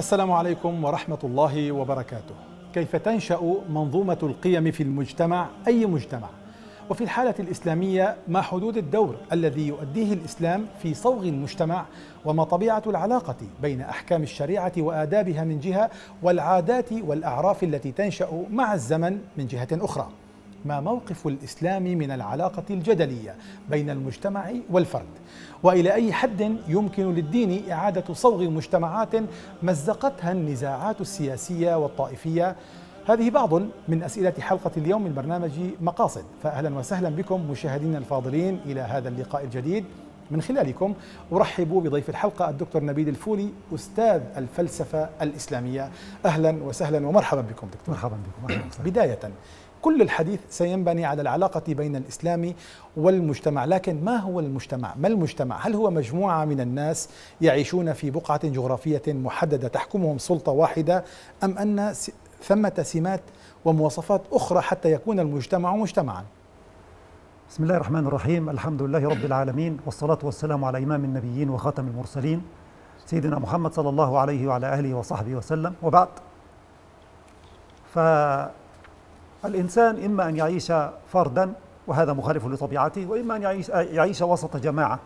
السلام عليكم ورحمة الله وبركاته. كيف تنشأ منظومة القيم في المجتمع أي مجتمع؟ وفي الحالة الإسلامية ما حدود الدور الذي يؤديه الإسلام في صوغ المجتمع وما طبيعة العلاقة بين أحكام الشريعة وآدابها من جهة والعادات والأعراف التي تنشأ مع الزمن من جهة أخرى. ما موقف الإسلام من العلاقة الجدلية بين المجتمع والفرد. وإلى أي حد يمكن للدين إعادة صوغ مجتمعات مزقتها النزاعات السياسية والطائفية؟ هذه بعض من أسئلة حلقة اليوم من برنامج مقاصد. فاهلا وسهلا بكم مشاهدينا الفاضلين إلى هذا اللقاء الجديد. من خلالكم أرحب بضيف الحلقة الدكتور نبيل الفولي أستاذ الفلسفة الإسلامية. أهلا وسهلا ومرحبا بكم دكتور. مرحبا بكم. أهلا وسهلا. كل الحديث سينبني على العلاقة بين الإسلام والمجتمع لكن ما هو المجتمع؟ ما المجتمع؟ هل هو مجموعة من الناس يعيشون في بقعة جغرافية محددة تحكمهم سلطة واحدة أم أن ثمة سمات ومواصفات أخرى حتى يكون المجتمع مجتمعا بسم الله الرحمن الرحيم الحمد لله رب العالمين والصلاة والسلام على إمام النبيين وخاتم المرسلين سيدنا محمد صلى الله عليه وعلى آله وصحبه وسلم وبعد ف الإنسان إما أن يعيش فردا وهذا مخالف لطبيعته وإما أن يعيش, يعيش وسط جماعة.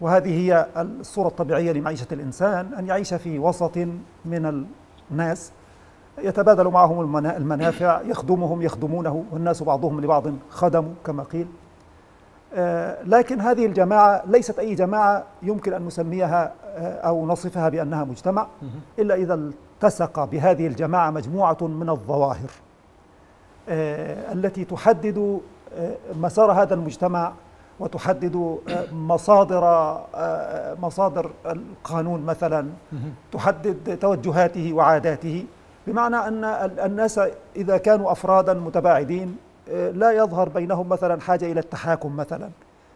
وهذه هي الصورة الطبيعية لمعيشة الإنسان أن يعيش في وسط من الناس. يتبادل معهم المنافع يخدمهم يخدمونه والناس بعضهم لبعض خدموا كما قيل. آه، لكن هذه الجماعة ليست أي جماعة يمكن أن نسميها آه، أو نصفها بأنها مجتمع. إلا إذا التصق بهذه الجماعة مجموعة من الظواهر. التي تحدد آه، مسار هذا المجتمع وتحدد آه، مصادر مصادر القانون مثلا تحدد توجهاته وعاداته. بمعنى أن الناس إذا كانوا أفرادا متباعدين لا يظهر بينهم مثلا حاجة إلى التحاكم مثلا.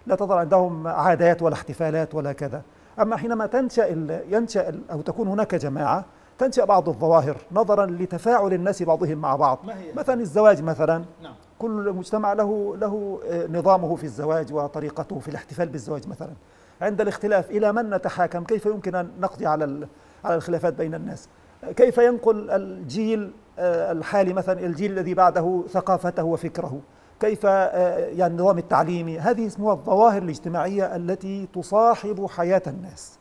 لا تظهر عندهم عادات ولا احتفالات ولا كذا. أما حينما تنشأ ينشأ أو تكون هناك جماعة تنشأ بعض الظواهر نظرا لتفاعل الناس بعضهم مع بعض. مثلا الزواج مثلا نعم. كل مجتمع له له آه، نظامه في الزواج وطريقته في الاحتفال بالزواج مثلا. عند الاختلاف إلى من نتحاكم؟ كيف يمكن أن نقضي على على الخلافات بين الناس؟ كيف ينقل الجيل آه، الحالي مثلا الجيل الذي بعده ثقافته وفكره؟ كيف آه، يعني النظام التعليمي؟ هذه اسمها الظواهر الاجتماعية التي تصاحب حياة الناس.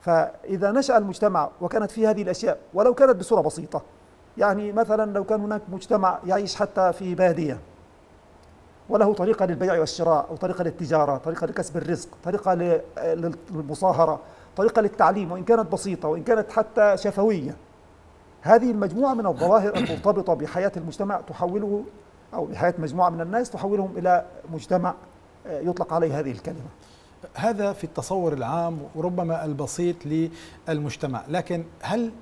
فإذا نشأ المجتمع وكانت فيه هذه الأشياء ولو كانت بصورة بسيطة يعني مثلا لو كان هناك مجتمع يعيش حتى في بادية وله طريقة للبيع والشراء أو طريقة للتجارة طريقة لكسب الرزق طريقة للمصاهرة طريقة للتعليم وإن كانت بسيطة وإن كانت حتى شفوية. هذه المجموعة من الظواهر المرتبطة بحياة المجتمع تحوله أو بحياة مجموعة من الناس تحولهم إلى مجتمع يطلق عليه هذه الكلمة. هذا في التصور العام وربما البسيط للمجتمع. لكن هل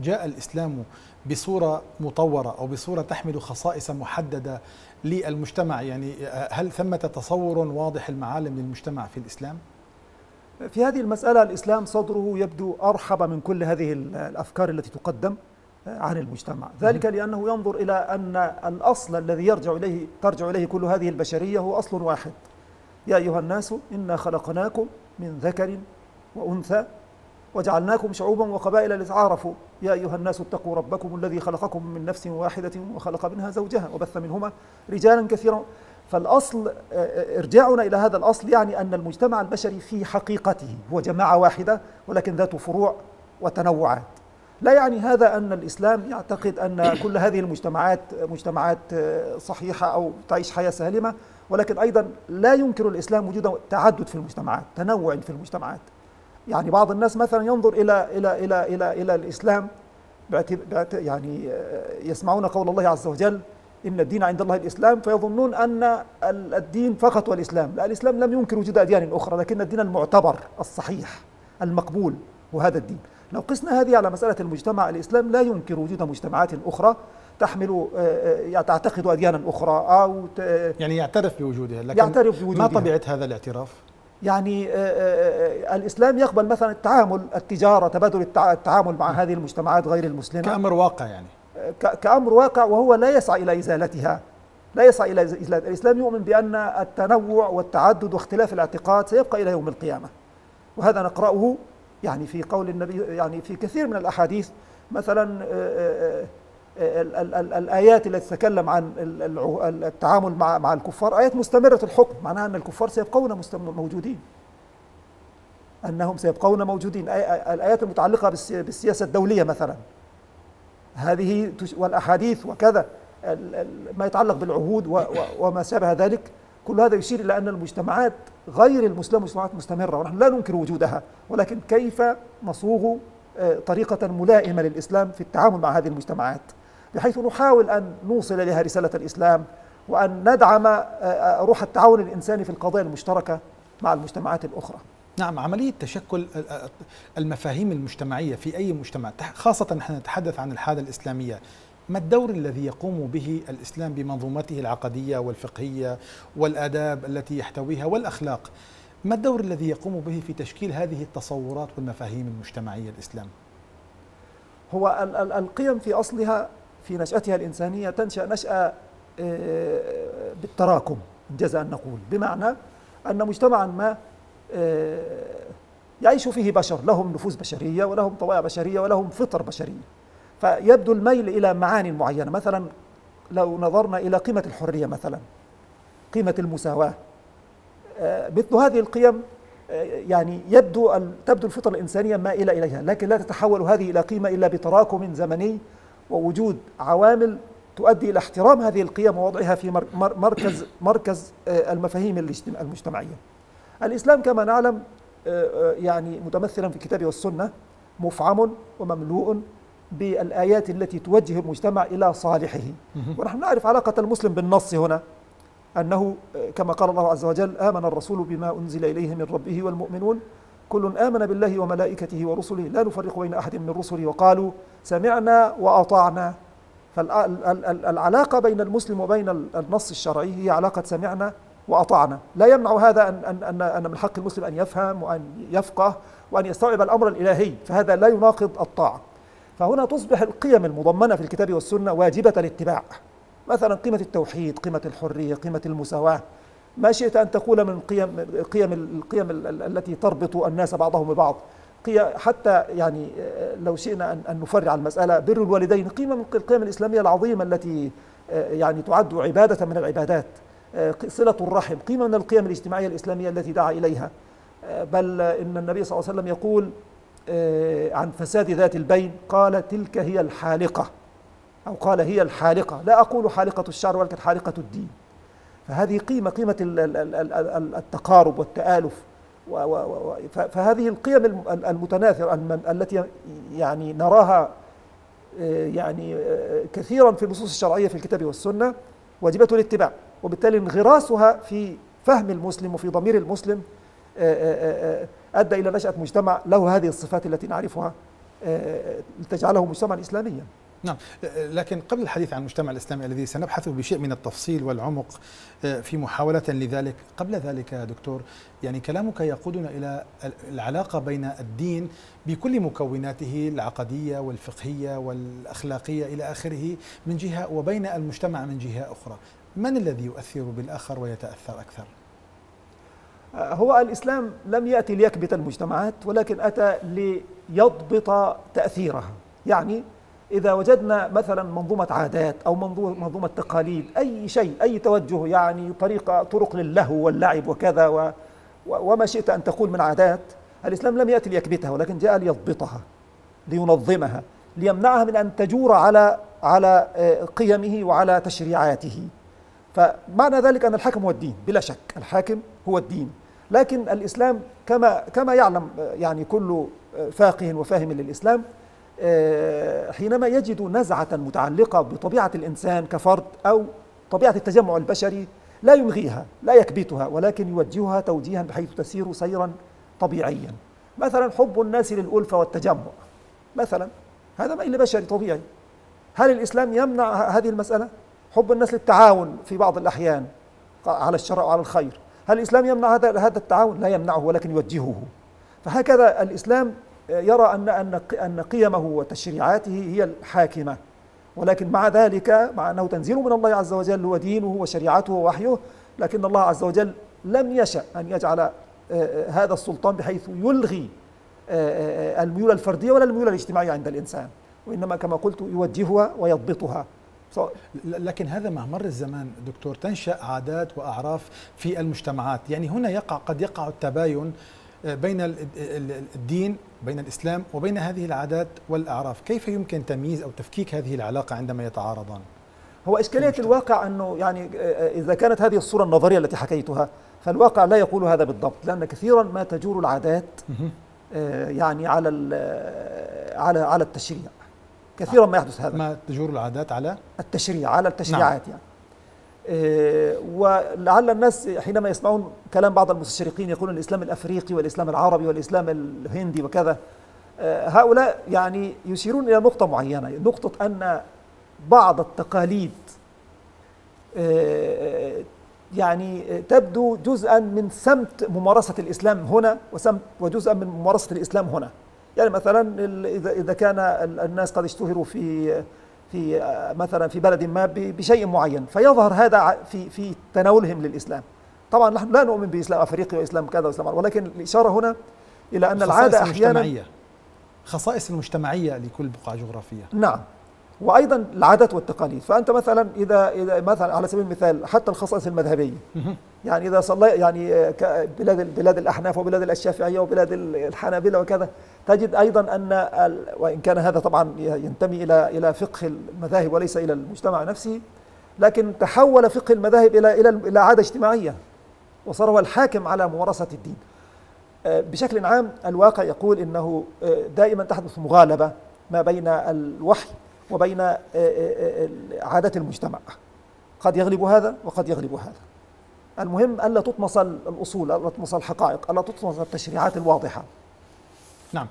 جاء الإسلام بصورة مطورة أو بصورة تحمل خصائص محددة للمجتمع؟ يعني هل ثمة تصور واضح المعالم للمجتمع في الإسلام؟ في هذه المسألة الإسلام صدره يبدو أرحب من كل هذه الأفكار التي تقدم عن المجتمع. ذلك لأنه ينظر إلى أن الأصل الذي يرجع إليه ترجع إليه كل هذه البشرية هو أصل واحد. يا أيها الناس إنا خلقناكم من ذكر وأنثى وجعلناكم شعوبا وقبائل لتعارفوا. يا أيها الناس اتقوا ربكم الذي خلقكم من نفس واحدة وخلق منها زوجها وبث منهما رجالا كثيرا. فالأصل إرجاعنا إلى هذا الأصل يعني أن المجتمع البشري في حقيقته هو جماعة واحدة ولكن ذات فروع وتنوعات. لا يعني هذا أن الإسلام يعتقد أن كل هذه المجتمعات مجتمعات صحيحة أو تعيش حياة سالمة. ولكن أيضا لا ينكر الإسلام وجود تعدد في المجتمعات تنوع في المجتمعات. يعني بعض الناس مثلا ينظر إلى إلى إلى إلى إلى الإسلام يعني يسمعون قول الله عز وجل إن الدين عند الله الإسلام فيظنون أن الدين فقط هو الإسلام. لا الإسلام لم ينكر وجود أديان أخرى لكن الدين المعتبر الصحيح المقبول هو هذا الدين. لو قسنا هذه على مسألة المجتمع الإسلام لا ينكر وجود مجتمعات أخرى. تحمل آه، آه، تعتقد أديانا أخرى أو يعني يعترف بوجودها لكن يعترف بوجودها. ما طبيعة هذا الاعتراف؟ يعني آه، الإسلام يقبل مثلا التعامل التجارة تبادل التعامل مع هذه المجتمعات غير المسلمة. كأمر واقع يعني. كأمر واقع وهو لا يسعى إلى إزالتها. لا يسعى إلى إزالة. الإسلام يؤمن بأن التنوع والتعدد واختلاف الاعتقاد سيبقى إلى يوم القيامة. وهذا نقرأه يعني في قول النبي يعني في كثير من الأحاديث. مثلا الآيات التي تتكلم عن التعامل مع مع الكفار آيات مستمرة الحكم. معناها أن الكفار سيبقون موجودين. أنهم سيبقون موجودين. الآيات المتعلقة بالسياسة الدولية مثلا. هذه والأحاديث وكذا ما يتعلق بالعهود وما شابه ذلك. كل هذا يشير إلى أن المجتمعات غير المسلمة مجتمعات مستمرة ونحن لا ننكر وجودها. ولكن كيف نصوغ آه، طريقة ملائمة للإسلام في التعامل مع هذه المجتمعات؟ بحيث نحاول أن نوصل إليها رسالة الإسلام وأن ندعم آه، آه، روح التعاون الإنساني في القضايا المشتركة مع المجتمعات الأخرى. نعم عملية تشكل المفاهيم المجتمعية في أي مجتمع خاصة نحن نتحدث عن الحالة الإسلامية ما الدور الذي يقوم به الإسلام بمنظومته العقدية والفقهية والآداب التي يحتويها والأخلاق؟ ما الدور الذي يقوم به في تشكيل هذه التصورات والمفاهيم المجتمعية الإسلام؟ هو القيم في أصلها في نشأتها الإنسانية تنشأ نشأة آه، بالتراكم جزاء نقول. بمعنى أن مجتمعا ما آه، يعيش فيه بشر لهم نفوس بشرية ولهم طبائع بشرية ولهم فطر بشرية. فيبدو الميل إلى معاني معينة. مثلا لو نظرنا إلى قيمة الحرية مثلا قيمة المساواة آه، مثل هذه القيم يعني يبدو تبدو الفطرة الإنسانية مائلة إليها لكن لا تتحول هذه إلى قيمة إلا بتراكم زمني ووجود عوامل تؤدي إلى احترام هذه القيم ووضعها في مركز مركز آه، المفاهيم المجتمعية. الإسلام كما نعلم يعني متمثلا في الكتاب والسنة مفعم ومملوء بالآيات التي توجه المجتمع إلى صالحه. ونحن نعرف علاقة المسلم بالنص هنا أنه كما قال الله عز وجل آمن الرسول بما أنزل إليه من ربه والمؤمنون. كل آمن بالله وملائكته ورسله لا نفرق بين أحد من رسله. وقالوا سمعنا وأطعنا. فالعلاقة بين المسلم وبين النص الشرعي هي علاقة سمعنا وأطعنا. لا يمنع هذا أن, أن, أن من حق المسلم أن يفهم وأن يفقه وأن يستوعب الأمر الإلهي فهذا لا يناقض الطاعة. فهنا تصبح القيم المضمنة في الكتاب والسنة واجبة الاتباع. مثلا قيمة التوحيد قيمة الحرية قيمة المساواة. ما شئت أن تقول من قيم القيم القيم التي تربط الناس بعضهم ببعض؟ حتى يعني لو شئنا أن نفرع المسألة بر الوالدين قيمة من القيم الإسلامية العظيمة التي يعني تعد عبادة من العبادات صلة الرحم قيمة من القيم الاجتماعية الإسلامية التي دعا إليها. بل إن النبي صلى الله عليه وسلم يقول آه، عن فساد ذات البين قال تلك هي الحالقة. أو قال هي الحالقة. لا أقول حالقة الشعر ولكن حالقة الدين. فهذه قيمة قيمة التقارب والتآلف. فهذه القيم المتناثرة التي يعني نراها آه، يعني آه، كثيرا في النصوص الشرعية في الكتاب والسنة واجبة الاتباع. وبالتالي انغراسها في فهم المسلم وفي ضمير المسلم أدى إلى نشأة مجتمع له هذه الصفات التي نعرفها لتجعله مجتمعا إسلاميا. نعم. لكن قبل الحديث عن المجتمع الإسلامي الذي سنبحث بشيء من التفصيل والعمق في محاولة لذلك قبل ذلك يا دكتور يعني كلامك يقودنا إلى العلاقة بين الدين بكل مكوناته العقدية والفقهية والأخلاقية إلى آخره من جهة وبين المجتمع من جهة أخرى. من الذي يؤثر بالآخر ويتأثر أكثر؟ هو الإسلام لم يأتي ليكبت المجتمعات ولكن أتى ليضبط تأثيرها. يعني إذا وجدنا مثلا منظومة عادات أو منظومة تقاليد أي شيء أي توجه يعني طريقة طرق للهو واللعب وكذا و وما شئت أن تقول من عادات الإسلام لم يأتي ليكبتها ولكن جاء ليضبطها لينظمها ليمنعها من أن تجور على على آه، قيمه وعلى تشريعاته. فمعنى ذلك أن الحاكم هو الدين بلا شك الحاكم هو الدين. لكن الإسلام كما كما يعلم يعني كل فاقه وفاهم للإسلام آه، حينما يجد نزعة متعلقة بطبيعة الإنسان كفرد أو طبيعة التجمع البشري لا يلغيها لا يكبتها ولكن يوجهها توجيها بحيث تسير سيرا طبيعيا. مثلا حب الناس للألفة والتجمع. مثلا هذا ميل بشري طبيعي. هل الإسلام يمنع هذه المسألة؟ حب الناس للتعاون في بعض الأحيان على الشر وعلى الخير. هل الإسلام يمنع هذا هذا التعاون؟ لا يمنعه ولكن يوجهه. فهكذا الإسلام يرى أن أن أن قيمه وتشريعاته هي الحاكمة. ولكن مع ذلك مع أنه تنزيل من الله عز وجل ودينه وشريعته ووحيه لكن الله عز وجل لم يشأ أن يجعل آه، آه، هذا السلطان بحيث يلغي الميول الفردية ولا الميول الاجتماعية عند الإنسان. وإنما كما قلت يوجهها ويضبطها. لكن هذا مع مر الزمان دكتور تنشأ عادات وأعراف في المجتمعات. يعني هنا يقع قد يقع التباين آه، بين الدين بين الإسلام وبين هذه العادات والأعراف. كيف يمكن تمييز أو تفكيك هذه العلاقة عندما يتعارضان؟ هو إشكالية الواقع أنه يعني آه، آه، إذا كانت هذه الصورة النظرية التي حكيتها فالواقع لا يقول هذا بالضبط لأن كثيرا ما تجور العادات يعني على على على التشريع. كثيرا ما يحدث هذا. ما تجور العادات على؟ التشريع على التشريعات نعم. يعني. ولعل الناس حينما يسمعون كلام بعض المستشرقين يقولون الإسلام الأفريقي والإسلام العربي والإسلام الهندي وكذا إيه هؤلاء يعني يشيرون إلى نقطة معينة نقطة أن بعض التقاليد إيه يعني تبدو جزءا من سمت ممارسة الإسلام هنا وسمت وجزءا من ممارسة الإسلام هنا. يعني مثلا اذا كان الناس قد اشتهروا في في مثلا في بلد ما بشيء معين فيظهر هذا في في تناولهم للإسلام. طبعا نحن لا نؤمن بإسلام افريقي وإسلام كذا وإسلام ولكن الإشارة هنا إلى أن العادة أحيانا خصائص المجتمعيه لكل بقعه جغرافيه نعم. وأيضا العادات والتقاليد. فأنت مثلا اذا إذا مثلا على سبيل المثال حتى الخصائص المذهبية. يعني إذا صلي يعني بلاد بلاد الأحناف وبلاد الشافعيه وبلاد الحنابلة وكذا تجد أيضا أن وإن كان هذا طبعا ينتمي إلى إلى فقه المذاهب وليس إلى المجتمع نفسه لكن تحول فقه المذاهب إلى إلى إلى عادة اجتماعية. وصار هو الحاكم على ممارسه الدين. بشكل عام الواقع يقول إنه دائما تحدث مغالبة ما بين الوحي وبين آه، آه، آه، عادات المجتمع. قد يغلب هذا وقد يغلب هذا. المهم ألا تطمس الأصول ألا تطمس الحقائق ألا تطمس التشريعات الواضحة. نعم.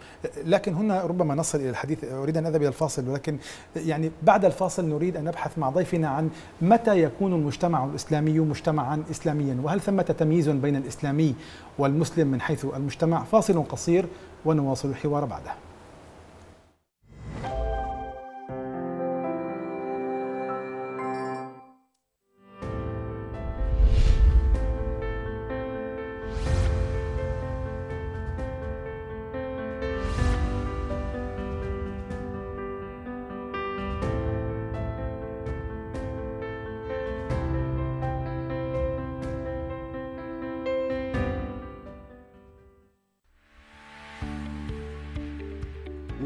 لكن هنا ربما نصل إلى الحديث أريد أن أذهب إلى الفاصل ولكن يعني بعد الفاصل نريد أن نبحث مع ضيفنا عن متى يكون المجتمع الإسلامي مجتمعا اسلاميا. وهل ثمة تمييز بين الإسلامي والمسلم من حيث المجتمع؟ فاصل قصير ونواصل الحوار بعده.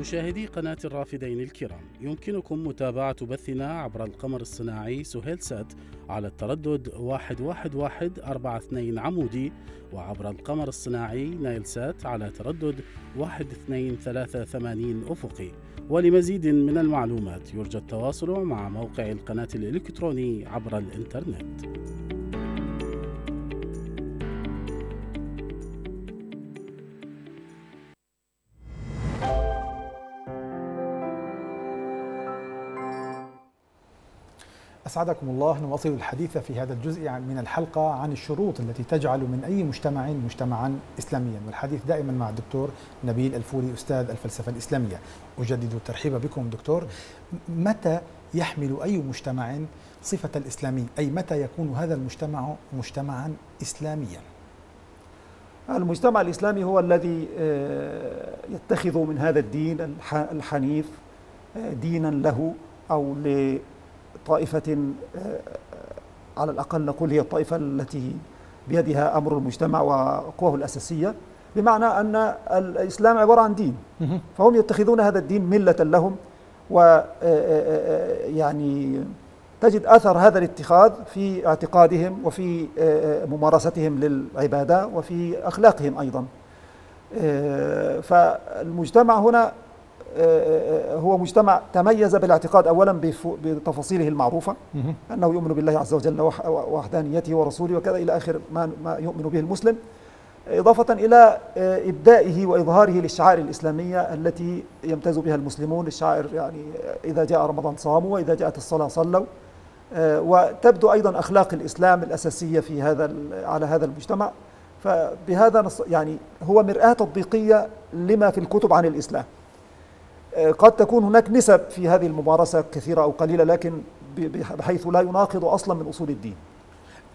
مشاهدي قناة الرافدين الكرام يمكنكم متابعة بثنا عبر القمر الصناعي سهيل سات على التردد 11142 عمودي وعبر القمر الصناعي نايل سات على تردد 1238 أفقي. ولمزيد من المعلومات يرجى التواصل مع موقع القناة الإلكتروني عبر الإنترنت. أسعدكم الله نواصل الحديث في هذا الجزء من الحلقة عن الشروط التي تجعل من أي مجتمع مجتمعا إسلاميا. والحديث دائما مع الدكتور نبيل الفوري أستاذ الفلسفة الإسلامية. أجدد الترحيب بكم دكتور. متى يحمل أي مجتمع صفة الإسلامي أي متى يكون هذا المجتمع مجتمعا إسلاميا؟ المجتمع الإسلامي هو الذي آه، يتخذ من هذا الدين الحنيف آه، دينا له أو طائفة آه، على الأقل نقول هي الطائفة التي بيدها أمر المجتمع وقواه الأساسية بمعنى أن الإسلام عبارة عن دين. فهم يتخذون هذا الدين ملة لهم و آه، آه، يعني تجد أثر هذا الاتخاذ في اعتقادهم وفي ممارستهم للعبادة وفي أخلاقهم أيضا. فالمجتمع هنا آه، آه، هو مجتمع تميز بالاعتقاد اولا بتفاصيله المعروفة أنه يؤمن بالله عز وجل وحدانيته ورسوله وكذا إلى آخر ما يؤمن به المسلم. إضافة إلى آه، إبدائه وإظهاره للشعائر الإسلامية التي يمتاز بها المسلمون الشعائر يعني إذا جاء رمضان صاموا وإذا جاءت الصلاة صلوا. وتبدو أيضا أخلاق الإسلام الأساسية في هذا على هذا المجتمع. فبهذا يعني هو مرآة تطبيقية لما في الكتب عن الإسلام. آه، قد تكون هناك نسب في هذه الممارسة كثيرة أو قليلة لكن بحيث لا يناقض أصلا من أصول الدين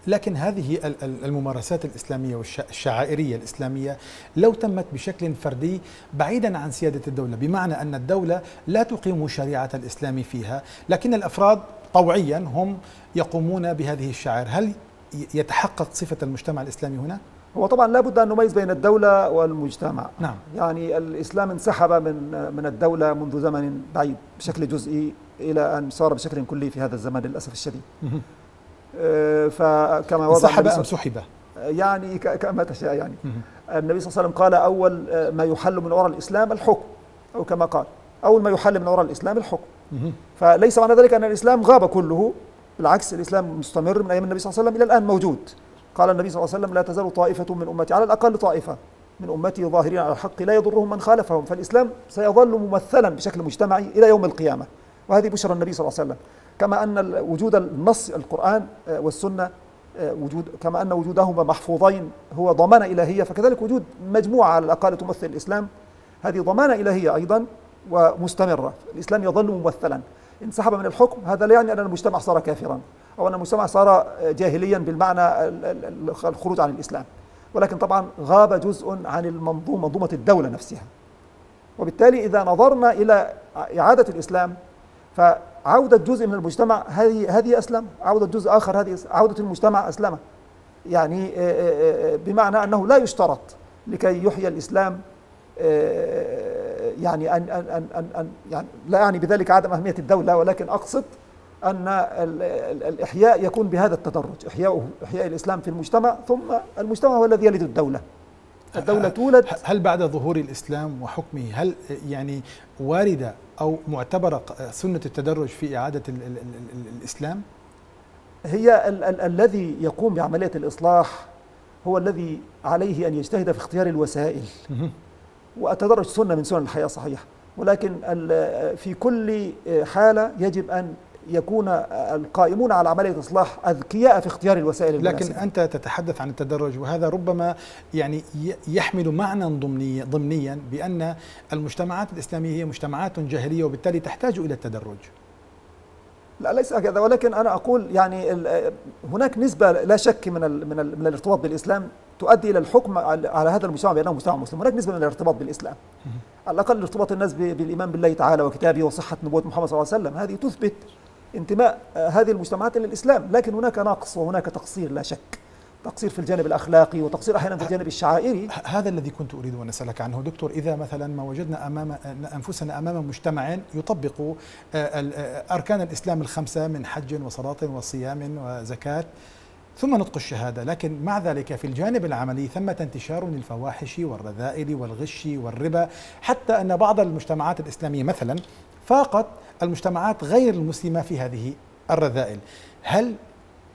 لكن هذه الممارسات الإسلامية والشعائرية الإسلامية لو تمت بشكل فردي بعيدا عن سيادة الدولة بمعنى أن الدولة لا تقيم شريعة الإسلام فيها لكن الأفراد طوعيا هم يقومون بهذه الشعائر هل يتحقق صفة المجتمع الإسلامي هنا؟ هو طبعا لابد أن نميز بين الدولة والمجتمع. نعم. يعني الإسلام انسحب من من الدولة منذ زمن بعيد بشكل جزئي إلى أن صار بشكل كلي في هذا الزمن للأسف الشديد. آه، فكما وضع انسحب أم سحب؟ يعني كما تشاء يعني. النبي صلى الله عليه وسلم قال أول ما يحل من عرى الإسلام الحكم أو كما قال أول ما يحل من عرى الإسلام الحكم. فليس معنى ذلك أن الإسلام غاب كله بالعكس الإسلام مستمر من أيام النبي صلى الله عليه وسلم إلى الآن موجود. قال النبي صلى الله عليه وسلم لا تزال طائفة من أمتي على الأقل طائفة من أمتي ظاهرين على الحق لا يضرهم من خالفهم فالإسلام سيظل ممثلا بشكل مجتمعي إلى يوم القيامة. وهذه بشرى النبي صلى الله عليه وسلم. كما أن وجود النص القرآن آه، والسنة آه، وجود كما أن وجودهما محفوظين هو ضمانة إلهية فكذلك وجود مجموعة على الأقل تمثل الإسلام هذه ضمانة إلهية أيضا ومستمرة. الإسلام يظل ممثلا. انسحب من الحكم هذا لا يعني أن المجتمع صار كافرا. أو أن المجتمع صار جاهليا بالمعنى الخروج عن الإسلام. ولكن طبعا غاب جزء عن المنظومة منظومة الدولة نفسها. وبالتالي إذا نظرنا إلى إعادة الإسلام فعودة جزء من المجتمع هذه هذه أسلم عودة جزء آخر هذه عودة المجتمع أسلمه يعني بمعنى أنه لا يشترط لكي يحيى الإسلام يعني أن أن أن أن يعني لا يعني بذلك عدم أهمية الدولة ولكن أقصد أن الإحياء يكون بهذا التدرج إحياء إحياء الإسلام في المجتمع ثم المجتمع هو الذي يلد الدولة. الدولة تولد هل بعد ظهور الإسلام وحكمه هل يعني واردة أو معتبرة سنة التدرج في إعادة ال ال ال الإسلام؟ هي ال ال الذي يقوم بعملية الإصلاح هو الذي عليه أن يجتهد في اختيار الوسائل. والتدرج سنة من سنن الحياة صحيح. ولكن في كل حالة يجب أن يكون القائمون على عملية إصلاح أذكياء في اختيار الوسائل المناسبة. لكن أنت تتحدث عن التدرج وهذا ربما يعني يحمل معنى ضمنيا ضمنيا بأن المجتمعات الإسلامية هي مجتمعات جاهلية وبالتالي تحتاج إلى التدرج. لا ليس هكذا ولكن أنا أقول يعني هناك نسبة لا شك من ال من, ال من الارتباط بالإسلام تؤدي إلى الحكم على هذا المجتمع بأنه مجتمع مسلم، هناك نسبة من الارتباط بالإسلام. على الأقل ارتباط الناس بالإيمان بالله تعالى وكتابه وصحة نبوة محمد صلى الله عليه وسلم، هذه تثبت انتماء هذه المجتمعات إلى الاسلام، لكن هناك نقص وهناك تقصير لا شك. تقصير في الجانب الأخلاقي وتقصير أحيانا في الجانب الشعائري. هذا الذي كنت أريد أن أسألك عنه. دكتور إذا مثلا ما وجدنا أمام أنفسنا أمام مجتمع يطبق آه، آه، أركان الإسلام الخمسة من حج وصلاة وصيام وزكاة ثم نطق الشهادة، لكن مع ذلك في الجانب العملي ثمة انتشار للفواحش والرذائل والغش والربا، حتى أن بعض المجتمعات الإسلامية مثلا فاقت المجتمعات غير المسلمة في هذه الرذائل. هل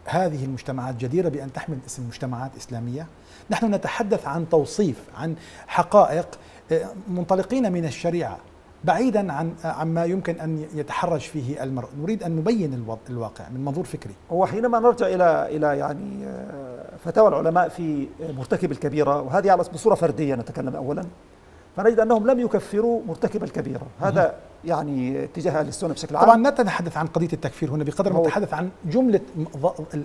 هذه المجتمعات جديرة بأن تحمل اسم مجتمعات إسلامية نحن نتحدث عن توصيف عن حقائق آه، منطلقين من الشريعة بعيدا عن عما يمكن أن يتحرج فيه المرء، نريد أن نبين الواقع من منظور فكري. هو حينما نرجع إلى إلى يعني آه، فتاوى العلماء في مرتكب الكبيرة وهذه على بصورة فردية نتكلم اولا فنجد أنهم لم يكفروا مرتكب الكبيرة، هذا يعني اتجاه أهل السنة بشكل عام. طبعا لا نتحدث عن قضية التكفير هنا بقدر ما نتحدث عن جملة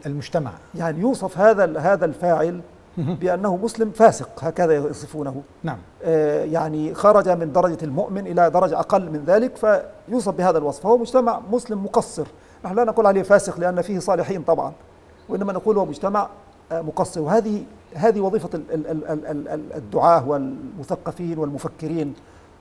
المجتمع. يعني يوصف هذا هذا الفاعل بأنه مسلم فاسق هكذا يصفونه. نعم. آه يعني خرج من درجة المؤمن إلى درجة أقل من ذلك فيوصف بهذا الوصف. فهو مجتمع مسلم مقصر. نحن لا نقول عليه فاسق لأن فيه صالحين طبعا وإنما نقول هو مجتمع آه مقصر. وهذه هذه وظيفة الدعاة والمثقفين والمفكرين.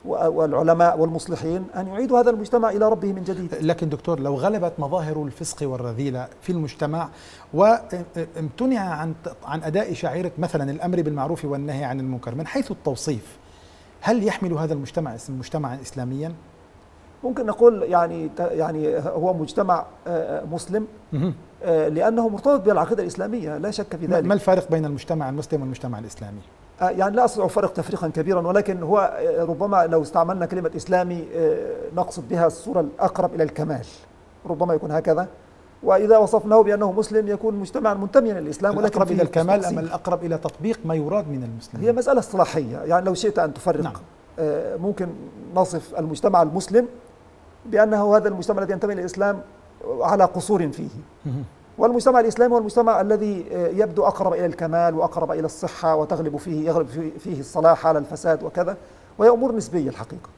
والعلماء والمصلحين أن يعيدوا هذا المجتمع إلى ربه من جديد لكن دكتور لو غلبت مظاهر الفسق والرذيلة في المجتمع وامتنع عن عن أداء شعيرة مثلا الأمر بالمعروف والنهي عن المنكر من حيث التوصيف هل يحمل هذا المجتمع اسم مجتمعا إسلاميا؟ ممكن نقول يعني يعني هو مجتمع آه، آه، مسلم آه، لأنه مرتبط بالعقيدة الإسلامية لا شك في ذلك ما الفارق بين المجتمع المسلم والمجتمع الإسلامي؟ آه، يعني لا أستطيع أفرق تفريقا كبيرا ولكن هو آه، ربما لو استعملنا كلمة إسلامي آه، نقصد بها الصورة الأقرب إلى الكمال. ربما يكون هكذا. وإذا وصفناه بأنه مسلم يكون مجتمعا منتميا للإسلام ولكن الأقرب إلى الكمال أم الأقرب إلى تطبيق ما يراد من المسلمين؟ هي مسألة اصطلاحية. يعني لو شئت أن تفرق نعم. ممكن نصف المجتمع المسلم بأنه هذا المجتمع الذي ينتمي للاسلام على قصور فيه. والمجتمع الإسلامي هو المجتمع الذي يبدو أقرب إلى الكمال وأقرب إلى الصحة وتغلب فيه يغلب فيه الصلاح على الفساد وكذا وهي أمور نسبية الحقيقة.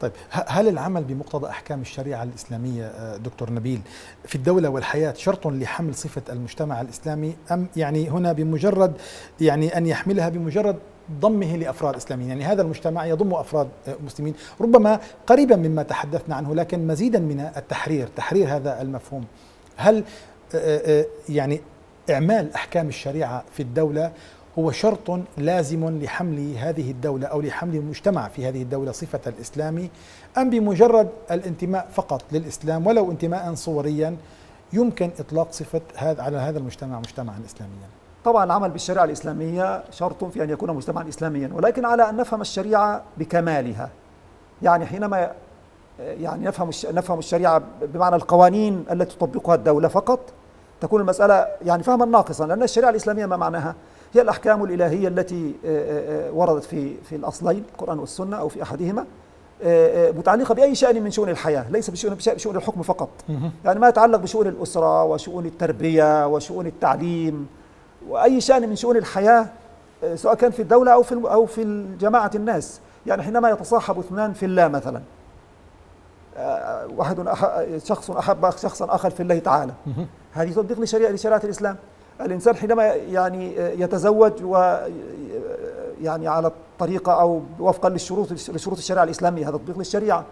طيب هل العمل بمقتضى أحكام الشريعة الإسلامية آه، دكتور نبيل في الدولة والحياة شرط لحمل صفة المجتمع الإسلامي أم يعني هنا بمجرد يعني أن يحملها بمجرد ضمه لأفراد إسلاميين، يعني هذا المجتمع يضم أفراد آه، مسلمين، ربما قريبا مما تحدثنا عنه لكن مزيدا من التحرير، تحرير هذا المفهوم. هل آه، يعني إعمال أحكام الشريعة في الدولة هو شرط لازم لحمل هذه الدولة أو لحمل المجتمع في هذه الدولة صفة الإسلام أم بمجرد الانتماء فقط للإسلام ولو انتماء صوريا يمكن إطلاق صفة هذا على هذا المجتمع مجتمعا إسلاميا؟ طبعا العمل بالشريعة الإسلامية شرط في أن يكون مجتمعا إسلاميا ولكن على أن نفهم الشريعة بكمالها. يعني حينما يعني نفهم نفهم الشريعة بمعنى القوانين التي تطبقها الدولة فقط. تكون المسألة يعني فهما ناقصا لأن الشريعة الإسلامية ما معناها؟ هي الأحكام الإلهية التي وردت في في الأصلين القرآن والسنة أو في أحدهما متعلقة بأي شأن من شؤون الحياة ليس بشؤون بشؤون الحكم فقط. يعني ما يتعلق بشؤون الأسرة وشؤون التربية وشؤون التعليم وأي شأن من شؤون الحياة سواء كان في الدولة أو في أو في جماعة الناس. يعني حينما يتصاحب اثنان في الله مثلا واحد شخص أحب شخصا آخر في الله تعالى. هذه تطبيق لشريعة الإسلام. الإنسان حينما يعني يتزوج و يعني على الطريقة أو وفقا للشروط لشروط الشريعة الإسلامية. هذا تطبيق للشريعة.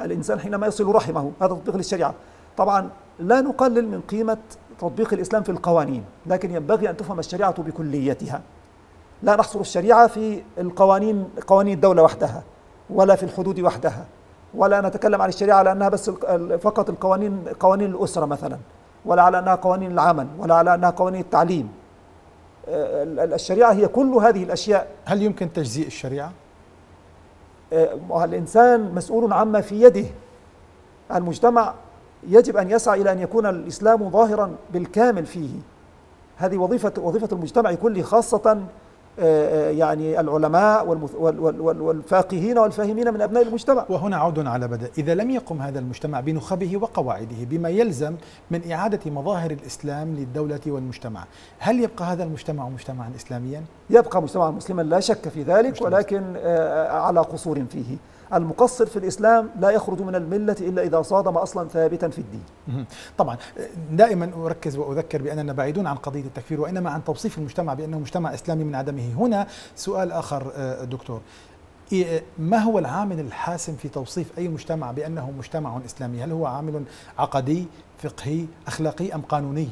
الإنسان حينما يصل رحمه هذا تطبيق للشريعة. طبعا لا نقلل من قيمة تطبيق الإسلام في القوانين لكن ينبغي أن تفهم الشريعة بكليتها. لا نحصر الشريعة في القوانين قوانين الدولة وحدها ولا في الحدود وحدها. ولا نتكلم عن الشريعة على أنها بس فقط القوانين قوانين الأسرة مثلا ولا على أنها قوانين العمل ولا على أنها قوانين التعليم. آه، الشريعة هي كل هذه الأشياء. هل يمكن تجزيء الشريعة؟ آه، الإنسان مسؤول عما في يده؟ المجتمع يجب أن يسعى إلى أن يكون الإسلام ظاهرا بالكامل فيه. هذه وظيفة وظيفة المجتمع كله خاصة يعني العلماء والفاقهين والفاهمين من أبناء المجتمع. وهنا عود على بدء. إذا لم يقم هذا المجتمع بنخبه وقواعده بما يلزم من إعادة مظاهر الإسلام للدولة والمجتمع هل يبقى هذا المجتمع مجتمعا إسلاميا؟ يبقى مجتمعا مسلما لا شك في ذلك ولكن آه، على قصور فيه. المقصر في الإسلام لا يخرج من الملة إلا إذا صادم أصلا ثابتا في الدين. طبعا دائما أركز وأذكر بأننا بعيدون عن قضية التكفير وإنما عن توصيف المجتمع بأنه مجتمع إسلامي من عدمه. هنا سؤال آخر آه، دكتور. ما هو العامل الحاسم في توصيف أي مجتمع بأنه مجتمع إسلامي؟ هل هو عامل عقدي فقهي أخلاقي أم قانوني؟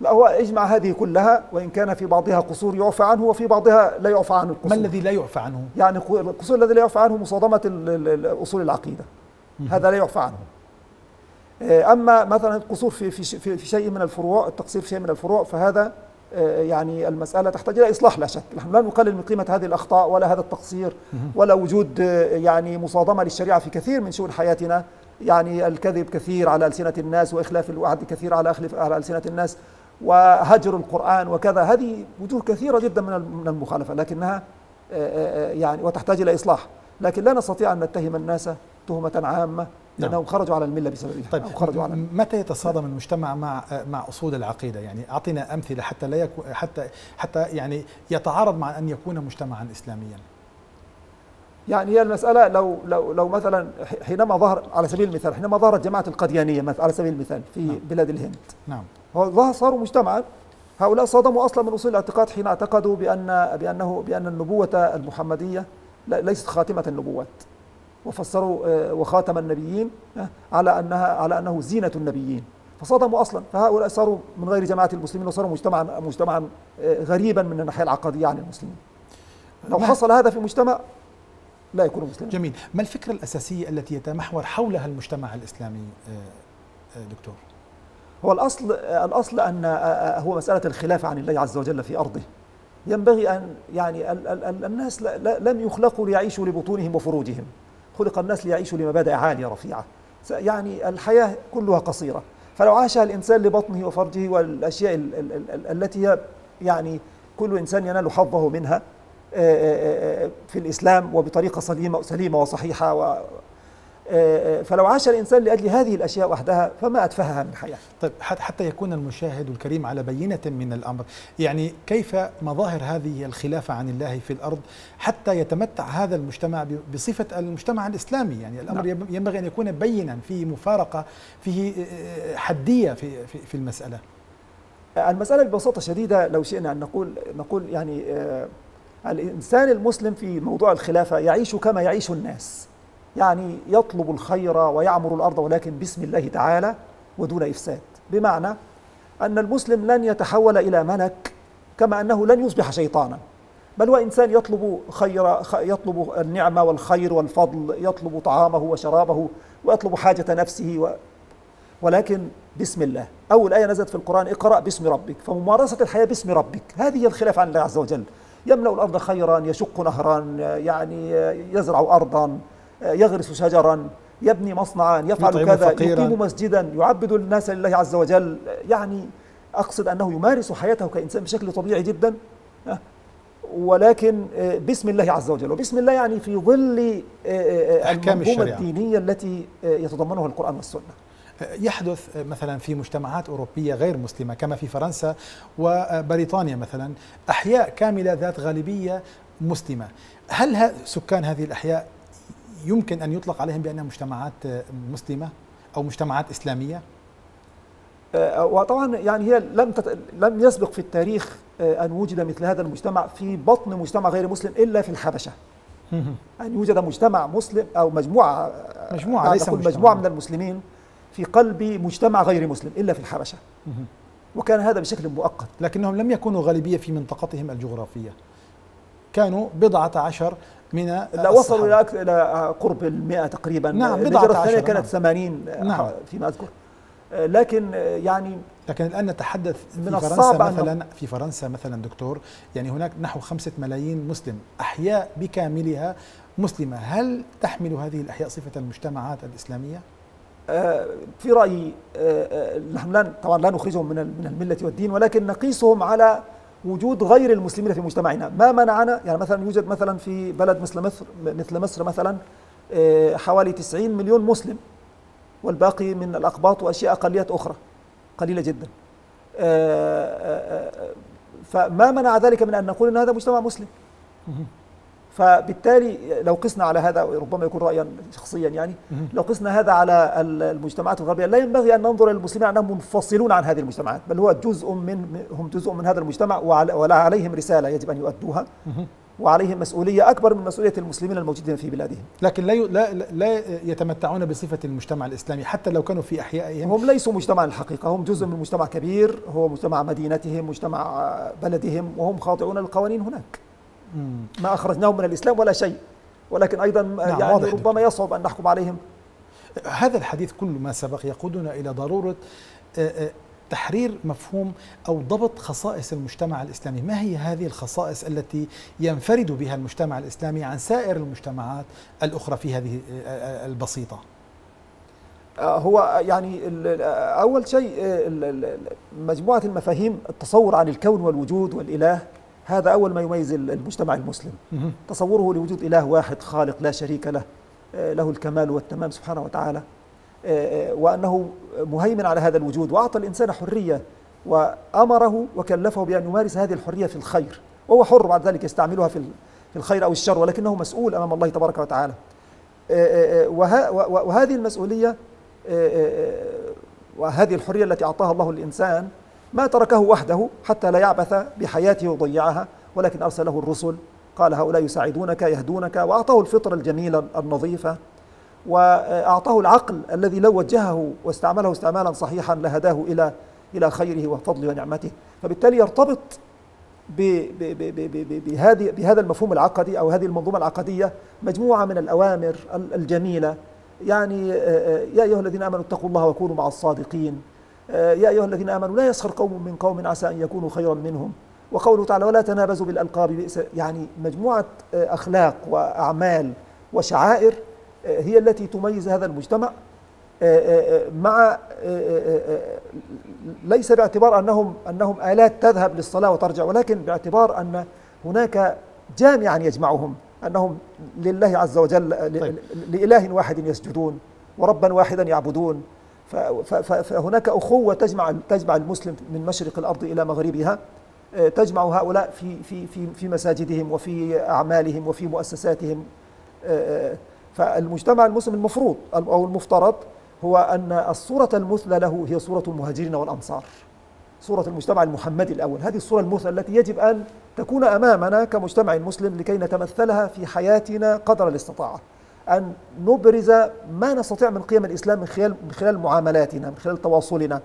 لا هو اجمع هذه كلها وإن كان في بعضها قصور يعفى عنه وفي بعضها لا يعفى عنه القصور. ما الذي لا يعفى عنه؟ يعني القصور الذي لا يعفى عنه مصادمة أصول العقيدة. هذا لا يعفى عنه. آه، أما مثلا القصور في في في شيء من الفروع التقصير في شيء من الفروع فهذا آه، يعني المسألة تحتاج إلى إصلاح لا شك. نحن لا نقلل من قيمة هذه الأخطاء ولا هذا التقصير ولا وجود آه، يعني مصادمة للشريعة في كثير من شؤون حياتنا. يعني الكذب كثير على ألسنة الناس وإخلاف الوعد كثير على على ألسنة الناس. وهجر القرآن وكذا. هذه وجوه كثيرة جدا من المخالفة لكنها آه، آه، يعني وتحتاج إلى إصلاح. لكن لا نستطيع أن نتهم الناس تهمة عامة لأنهم نعم. خرجوا على الملة بسببها طيب أو خرجوا على متى يتصادم المجتمع مع مع أصول العقيدة؟ يعني أعطينا أمثلة حتى لا يكون حتى حتى يعني يتعارض مع أن يكون مجتمعا إسلاميا. يعني هي المسألة لو لو لو مثلا حينما ظهر على سبيل المثال حينما ظهرت جماعة القديانية على سبيل المثال في نعم. بلاد الهند. نعم. صاروا مجتمعا. هؤلاء صدموا أصلا من أصول الاعتقاد حين اعتقدوا بان بانه بأن النبوة المحمدية ليست خاتمة النبوات. وفسروا آه، وخاتم النبيين آه، على انها على أنه زينة النبيين. فصدموا أصلا. فهؤلاء صاروا من غير جماعة المسلمين وصاروا مجتمعا مجتمعا آه، غريبا من الناحية العقدية عن المسلمين. لو حصل هذا في مجتمع لا يكون مسلما جميل. ما الفكرة الأساسية التي يتمحور حولها المجتمع الإسلامي دكتور؟ هو الأصل الأصل أن هو مسألة الخلافة عن الله عز وجل في أرضه. ينبغي أن يعني الناس لم يخلقوا ليعيشوا لبطونهم وفروجهم. خلق الناس ليعيشوا لمبادئ عالية رفيعة. يعني الحياة كلها قصيرة. فلو عاشها الإنسان لبطنه وفرجه والأشياء التي يعني كل إنسان ينال حظه منها في الإسلام وبطريقة سليمة سليمة وصحيحة فلو عاش الإنسان لأجل هذه الأشياء وحدها فما أتفهها من حياة. طيب حتى يكون المشاهد الكريم على بينة من الأمر. يعني كيف مظاهر هذه الخلافة عن الله في الأرض حتى يتمتع هذا المجتمع بصفة المجتمع الإسلامي؟ يعني الأمر نعم. ينبغي أن يكون بينا فيه مفارقة فيه حدية في, في, في المسألة. المسألة ببساطة شديدة لو شئنا أن نقول نقول يعني الإنسان المسلم في موضوع الخلافة يعيش كما يعيش الناس. يعني يطلب الخير ويعمر الأرض ولكن باسم الله تعالى ودون إفساد. بمعنى أن المسلم لن يتحول إلى ملك كما أنه لن يصبح شيطانا. بل هو إنسان يطلب خير يطلب النعمة والخير والفضل يطلب طعامه وشرابه ويطلب حاجة نفسه و ولكن بسم الله. أول آية نزلت في القرآن اقرأ باسم ربك. فممارسة الحياة باسم ربك. هذه الخلاف عن الله عز وجل. يملأ الأرض خيرا يشق نهرا يعني يزرع ارضا. يغرس شجرا يبني مصنعا يفعل كذا. يقيم مسجدا يعبد الناس لله عز وجل. يعني أقصد أنه يمارس حياته كإنسان بشكل طبيعي جدا. ولكن باسم الله عز وجل. وباسم الله يعني في ظل المنظومة الدينية التي يتضمنها القرآن والسنة. يحدث مثلا في مجتمعات أوروبية غير مسلمة كما في فرنسا وبريطانيا مثلا أحياء كاملة ذات غالبية مسلمة. هل سكان هذه الأحياء يمكن أن يطلق عليهم بأنها مجتمعات مسلمة أو مجتمعات إسلامية؟ آه، وطبعا يعني هي لم تت... لم يسبق في التاريخ آه، أن وجد مثل هذا المجتمع في بطن مجتمع غير مسلم إلا في الحبشة. أن يوجد مجتمع مسلم أو مجموعة مجموعة ليس مجتمع. مجموعة من المسلمين في قلب مجتمع غير مسلم إلا في الحبشة. وكان هذا بشكل مؤقت لكنهم لم يكونوا غالبية في منطقتهم الجغرافية. كانوا بضعة عشر من لا وصلوا إلى إلى قرب المئة تقريبا نعم بضعة الثانية كانت نعم. 80 نعم. فيما أذكر لكن يعني لكن الآن نتحدث في فرنسا مثلا في فرنسا مثلا دكتور يعني هناك نحو خمسة ملايين مسلم أحياء بكاملها مسلمة هل تحمل هذه الأحياء صفة المجتمعات الإسلامية؟ في رأيي نحن طبعا لا نخرجهم من من الملة والدين ولكن نقيسهم على وجود غير المسلمين في مجتمعنا. ما منعنا؟ يعني مثلا يوجد مثلا في بلد مثل مصر مثل مصر مثلا آه، حوالي 90 مليون مسلم والباقي من الأقباط وأشياء أقليات أخرى قليلة جدا. آه، آه، فما منع ذلك من أن نقول أن هذا مجتمع مسلم. فبالتالي لو قسنا على هذا ربما يكون رايا شخصيا يعني لو قسنا هذا على المجتمعات الغربية لا ينبغي أن ننظر للمسلمين أنهم منفصلون عن هذه المجتمعات بل هو جزء من هم جزء من هذا المجتمع ولا عليهم رسالة يجب أن يؤدوها وعليهم مسؤولية أكبر من مسؤولية المسلمين الموجودين في بلادهم. لكن لا لا لا يتمتعون بصفة المجتمع الإسلامي حتى لو كانوا في أحيائهم هم ليسوا مجتمع الحقيقة، هم جزء من مجتمع كبير هو مجتمع مدينتهم، مجتمع بلدهم وهم خاضعون للقوانين هناك. ما أخرجناهم من الإسلام ولا شيء. ولكن أيضا نعم يعني ربما يصعب أن نحكم عليهم. هذا الحديث كل ما سبق يقودنا إلى ضرورة آه، آه، تحرير مفهوم أو ضبط خصائص المجتمع الإسلامي، ما هي هذه الخصائص التي ينفرد بها المجتمع الإسلامي عن سائر المجتمعات الأخرى في هذه آه، البسيطة؟ هو يعني أول شيء مجموعة المفاهيم التصور عن الكون والوجود والإله هذا أول ما يميز المجتمع المسلم. تصوره لوجود إله واحد خالق لا شريك له آه، له الكمال والتمام سبحانه وتعالى. آه، آه، وأنه مهيمن على هذا الوجود وأعطى الإنسان حرية وأمره وكلفه بأن يمارس هذه الحرية في الخير. وهو حر بعد ذلك يستعملها في الخير أو الشر ولكنه مسؤول أمام الله تبارك وتعالى. وهذه المسؤولية وهذه الحرية التي أعطاها الله للإنسان ما تركه وحده حتى لا يعبث بحياته ويضيعها ولكن أرسله الرسل. قال هؤلاء يساعدونك يهدونك وأعطاه الفطرة الجميلة النظيفة وأعطاه العقل الذي لو وجهه واستعمله استعمالا صحيحا لهداه إلى إلى خيره وفضله ونعمته. فبالتالي يرتبط بهذه بهذا المفهوم العقدي أو هذه المنظومة العقدية مجموعة من الأوامر الجميلة. يعني يا أيها الذين آمنوا اتقوا الله وكونوا مع الصادقين. يا أيها الذين آمنوا لا يسخر قوم من قوم عسى أن يكونوا خيرا منهم وقوله تعالى ولا تنابزوا بالألقاب بئس يعني مجموعة آه، أخلاق وأعمال وشعائر آه، هي التي تميز هذا المجتمع مع ليس باعتبار أنهم أنهم آلات تذهب للصلاة وترجع ولكن باعتبار أن هناك جامعا يجمعهم أنهم لله عز وجل طيب. لإله واحد يسجدون وربا واحدا يعبدون فهناك أخوة تجمع تجمع المسلم من مشرق الأرض إلى مغربها آه، تجمع هؤلاء في في في في مساجدهم وفي أعمالهم وفي مؤسساتهم آه، آه، فالمجتمع المسلم المفروض أو المفترض هو أن الصورة المثلى له هي صورة المهاجرين والأنصار صورة المجتمع المحمدي الأول. هذه الصورة المثلى التي يجب أن تكون أمامنا كمجتمع مسلم لكي نتمثلها في حياتنا قدر الاستطاعة. أن نبرز ما نستطيع من قيم الإسلام من خلال من خلال معاملاتنا من خلال تواصلنا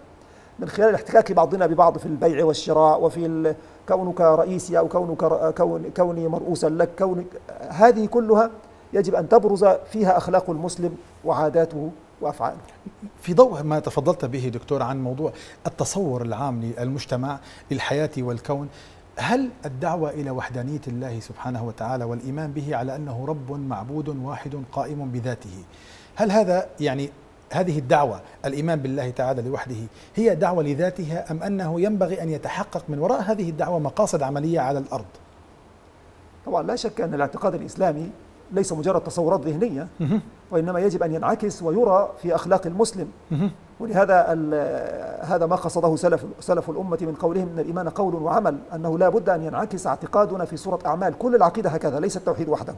من خلال الاحتكاك بعضنا ببعض في البيع والشراء وفي كونك رئيسي أو كونك كون كوني مرؤوسا لك كونك هذه كلها يجب أن تبرز فيها أخلاق المسلم وعاداته وأفعاله. في ضوء ما تفضلت به دكتور عن موضوع التصور العام للمجتمع للحياة والكون هل الدعوة إلى وحدانية الله سبحانه وتعالى والإيمان به على أنه رب معبود واحد قائم بذاته هل هذا يعني هذه الدعوة الإيمان بالله تعالى لوحده هي دعوة لذاتها أم أنه ينبغي أن يتحقق من وراء هذه الدعوة مقاصد عملية على الأرض؟ طبعا لا شك أن الاعتقاد الإسلامي ليس مجرد تصورات ذهنية وإنما يجب أن ينعكس ويرى في أخلاق المسلم. ولهذا هذا ما قصده سلف سلف الأمة من قولهم أن الإيمان قول وعمل أنه لا بد أن ينعكس اعتقادنا في صورة أعمال. كل العقيدة هكذا ليس التوحيد وحده.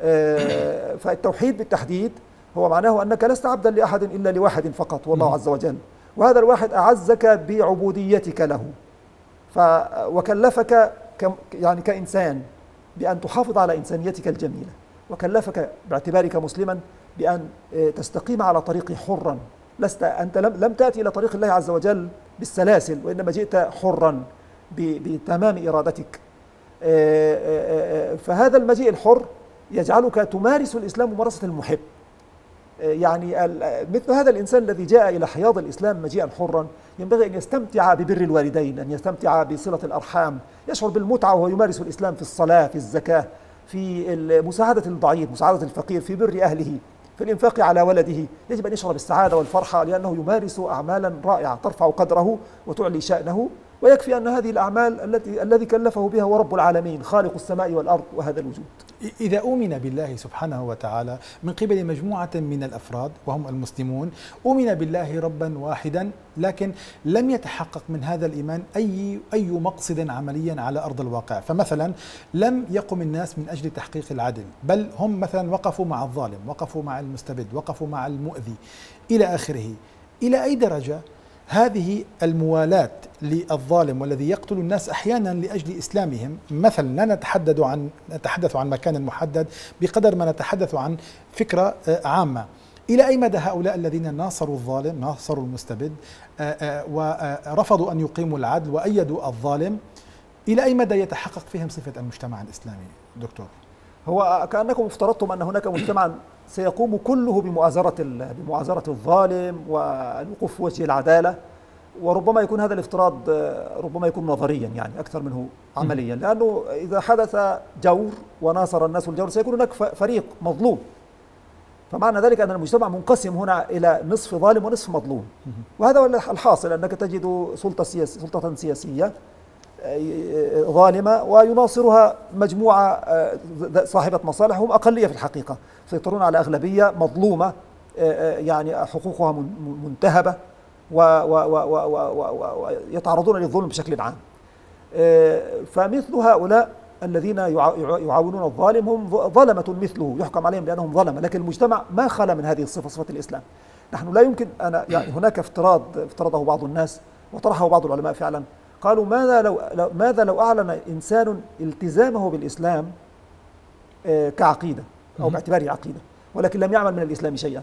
آه، فالتوحيد بالتحديد هو معناه أنك لست عبدا لأحد إلا لواحد فقط والله عز وجل. وهذا الواحد أعزك بعبوديتك له. ف وكلفك يعني كإنسان بأن تحافظ على إنسانيتك الجميلة. وكلفك باعتبارك مسلما بأن آه، تستقيم على طريق حرا. لست أنت لم, لم تأتي إلى طريق الله عز وجل بالسلاسل وإنما جئت حرا بتمام إرادتك. آه، آه، فهذا المجيء الحر يجعلك تمارس الإسلام ممارسة المحب. يعني مثل هذا الإنسان الذي جاء إلى حياض الإسلام مجيئا حرا ينبغي أن يستمتع ببر الوالدين أن يستمتع بصلة الأرحام يشعر بالمتعة وهو يمارس الإسلام في الصلاة في الزكاة. في مساعدة الضعيف مساعدة الفقير في بر أهله في الإنفاق على ولده. يجب أن يشعر بالسعادة والفرحة لأنه يمارس أعمالا رائعة ترفع قدره وتعلي شأنه. ويكفي أن هذه الأعمال التي الذي كلفه بها هو رب العالمين خالق السماء والأرض وهذا الوجود. إذا أؤمن بالله سبحانه وتعالى من قبل مجموعة من الأفراد وهم المسلمون أؤمن بالله ربا واحدا لكن لم يتحقق من هذا الإيمان أي أي مقصد عمليا على أرض الواقع. فمثلا لم يقم الناس من أجل تحقيق العدل بل هم مثلا وقفوا مع الظالم وقفوا مع المستبد وقفوا مع المؤذي إلى آخره. إلى أي درجة؟ هذه الموالاة للظالم والذي يقتل الناس أحيانا لأجل إسلامهم. مثلا لا نتحدث عن نتحدث عن مكان محدد بقدر ما نتحدث عن فكرة آه، عامة. إلى أي مدى هؤلاء الذين ناصروا الظالم ناصروا المستبد آه، آه، ورفضوا أن يقيموا العدل وأيدوا الظالم؟ إلى أي مدى يتحقق فيهم صفة المجتمع الإسلامي دكتور؟ هو كأنكم افترضتم أن هناك مجتمعا سيقوم كله بمؤازرة بمؤازرة الظالم والوقوف في وجه العدالة. وربما يكون هذا الافتراض ربما يكون نظريا يعني أكثر منه عمليا. لأنه إذا حدث جور وناصر الناس الجور سيكون هناك فريق مظلوم. فمعنى ذلك أن المجتمع منقسم هنا إلى نصف ظالم ونصف مظلوم. وهذا هو الحاصل أنك تجد سلطة سياسيه سلطة سياسية ظالمة ويناصرها مجموعة آه، صاحبة مصالح هم أقلية في الحقيقة. يسيطرون على أغلبية مظلومة آه، آه، يعني حقوقها منتهبة ويتعرضون للظلم بشكل عام. فمثل هؤلاء الذين يعاونون الظالم هم ظلمة مثله يحكم عليهم بأنهم ظلمة لكن المجتمع ما خلا من هذه الصفة صفة الإسلام. نحن لا يمكن أنا يعني هناك افتراض افترضه بعض الناس وطرحه بعض العلماء فعلا قالوا ماذا لو ماذا لو أعلن إنسان التزامه بالإسلام آه، كعقيدة أو باعتباره عقيدة ولكن لم يعمل من الإسلام شيئا.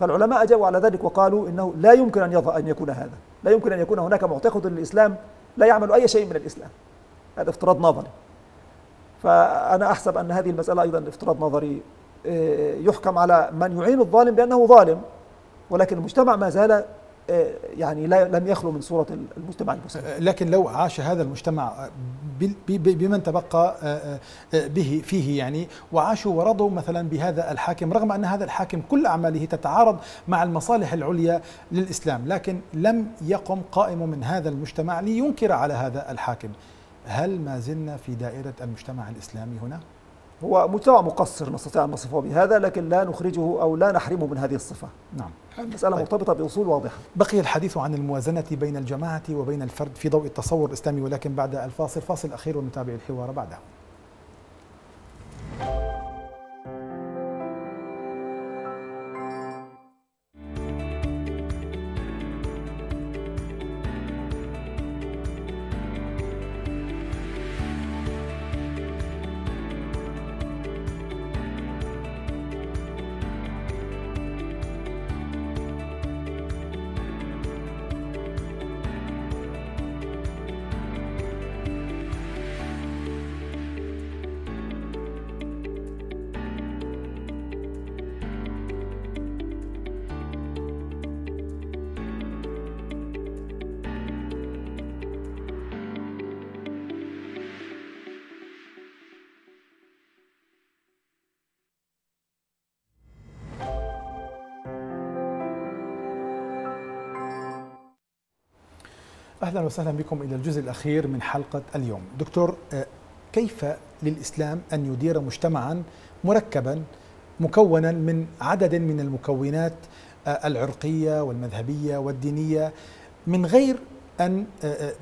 فالعلماء أجابوا على ذلك وقالوا إنه لا يمكن أن أن يكون هذا لا يمكن أن يكون هناك معتقد للإسلام لا يعمل أي شيء من الإسلام. هذا افتراض نظري. فأنا أحسب أن هذه المسألة أيضا افتراض نظري. آه، يحكم على من يعين الظالم بأنه ظالم ولكن المجتمع ما زال يعني لا لم يخلو من صورة المجتمع المسلم آه، لكن لو عاش هذا المجتمع بمن تبقى آه، به فيه يعني وعاشوا ورضوا مثلا بهذا الحاكم رغم أن هذا الحاكم كل أعماله تتعارض مع المصالح العليا للإسلام لكن لم يقم قائم من هذا المجتمع لينكر على هذا الحاكم هل ما زلنا في دائرة المجتمع الإسلامي هنا؟ هو مجتمع مقصر نستطيع أن نصفه بهذا لكن لا نخرجه أو لا نحرمه من هذه الصفة. نعم. المسألة طيب. مرتبطة بأصول واضحة. بقي الحديث عن الموازنة بين الجماعة وبين الفرد في ضوء التصور الإسلامي ولكن بعد الفاصل فاصل أخير ونتابع الحوار بعده. أهلا وسهلا بكم إلى الجزء الأخير من حلقة اليوم. دكتور آه، كيف للإسلام أن يدير مجتمعا مركبا مكونا من عدد من المكونات آه، العرقية والمذهبية والدينية من غير أن آه،